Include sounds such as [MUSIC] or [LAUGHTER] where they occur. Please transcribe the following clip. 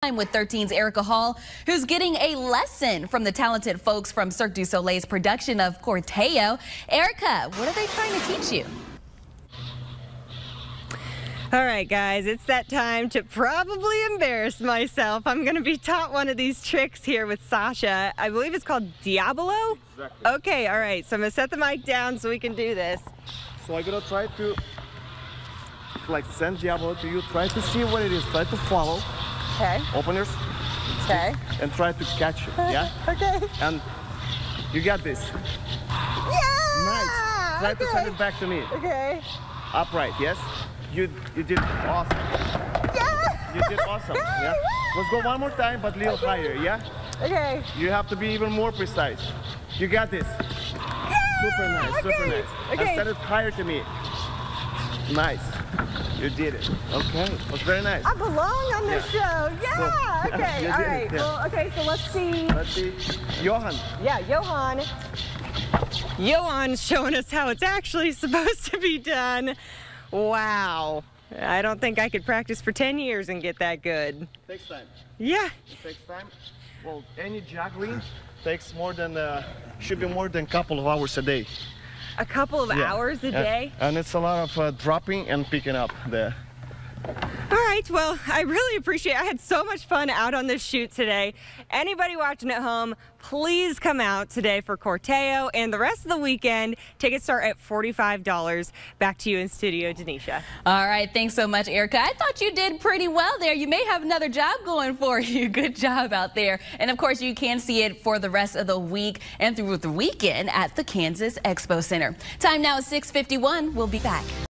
I'm with 13's Erica Hall, who's getting a lesson from the talented folks from Cirque du Soleil's production of Corteo. Erica, what are they trying to teach you? All right, guys, it's that time to probably embarrass myself. I'm going to be taught one of these tricks here with Sasha. I believe it's called Diabolo? Exactly. Okay, all right, so I'm going to set the mic down so we can do this. So I'm gonna try to like send Diabolo to you. Try to see what it is. Try to follow. Okay, Open your okay. and try to catch it. Yeah. [LAUGHS] Okay. And you got this. Yeah! Nice. Try to send it back to me. Okay. Upright. Yes. You you did awesome. Yeah! You did awesome. [LAUGHS] Yeah. Let's go one more time, but a little higher. Yeah. Okay. You have to be even more precise. You got this. Super nice. Super nice. okay. And send it higher to me. Nice. You did it. Okay. That's very nice. I belong on this show. Yeah! So- [LAUGHS] okay, All right. it, yeah. Well, okay, so let's see. Let's see. Johan. Yeah, Johan. Johan's showing us how it's actually supposed to be done. Wow. I don't think I could practice for 10 years and get that good. Takes time. Yeah. It takes time. Well, any juggling takes more than, uh, should be more than a couple of hours a day. A couple of Yeah. hours a And- day. And it's a lot of uh, dropping and picking up there. All right. Well, I really appreciate it. I had so much fun out on this shoot today. Anybody watching at home, please come out today for Corteo and the rest of the weekend. Tickets start at $45. Back to you in studio, Denisha. All right, thanks so much, Erica. I thought you did pretty well there. You may have another job going for [LAUGHS] you. Good job out there. And of course, you can see it for the rest of the week and through the weekend at the Kansas Expo Center. Time now is 6:51. We'll be back.